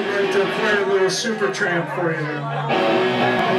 I'd like to play a little super tramp for you.